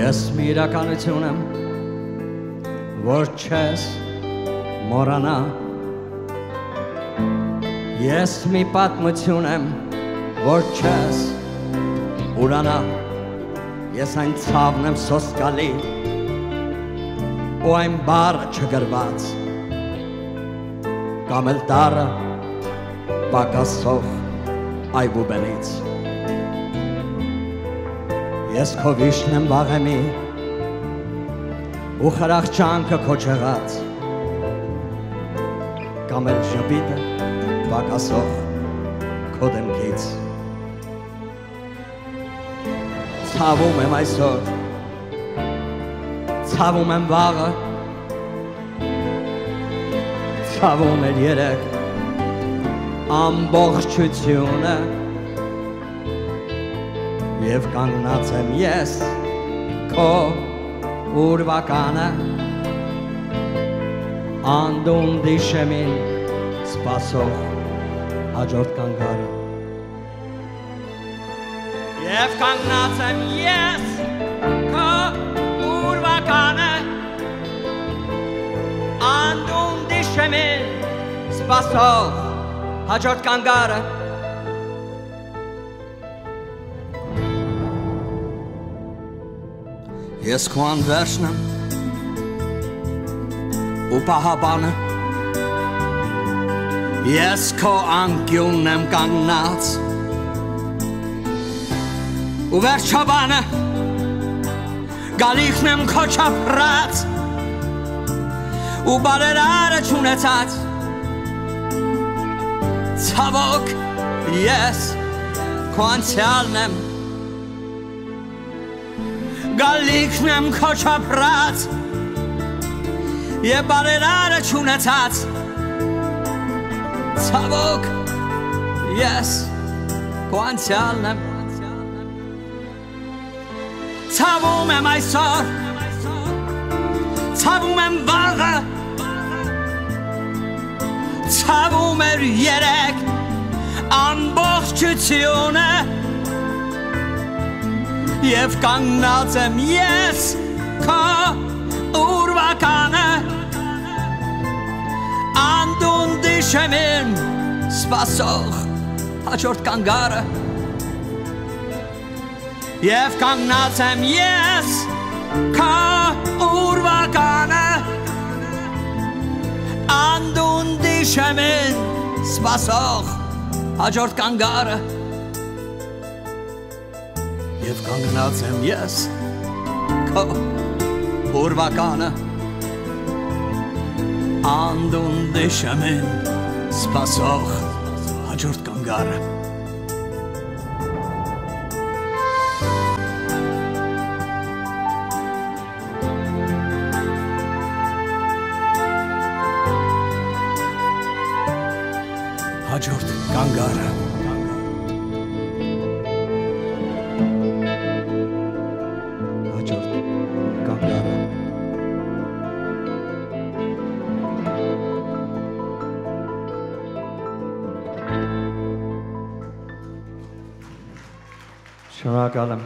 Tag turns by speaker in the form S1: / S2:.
S1: Ես մի իրականություն եմ, որ չես մորանա Ես մի պատմություն եմ, որ չես ուրանա Ես այն ցավն եմ սոսկալի ու այն բառը չգրված կամ էլ տարը պակասող այբուբենից Ես քո վիշտն եմ վաղեմի ու խրախճանքը քո չեղած կամ էլ ժպիտը պակասող քո դեմքից Ցավում եմ այսօր Ցավում եմ վաղը Ցավում էր երեք ամբողջությունը Եվ կանգնած եմ ես քո ուրվականը Անդունդի շեմին սպասող հաջորդ կանգարը Եվ կանգնած եմ ես քո ուրվականը Անդունդի շեմին սպասող հաջորդ կանգարը Ես քո անվերջն եմ ու պահապանը Ես քո անկյունն եմ կանգնած ու վերջաբանը գալիքն եմ քո չապրած ու բարերարը չունեցած ցավոք ես քո անցյալն եմ գալիքն եմ քո չապրած եւ բարերարը չունեցած ցավոք ես քո անցյալն եմ ցավում եմ այսօր ցավում եմ վաղը ցավում էր երեք ամբողջությունը Եվ կանգնած եմ ես քո ուրվականը Անդունդի շեմին սպասող հաջորդ կանգարը Եվ կանգնած եմ ես քո ուրվականը Անդունդի շեմին սպասող հաջորդ կանգարը Եվ կանգնած եմ ես քո ուրվականը Անդունդի շամեն սպասող հաջորդ կանգարը հաջորդ կանգարը Շնորհակալ եմ։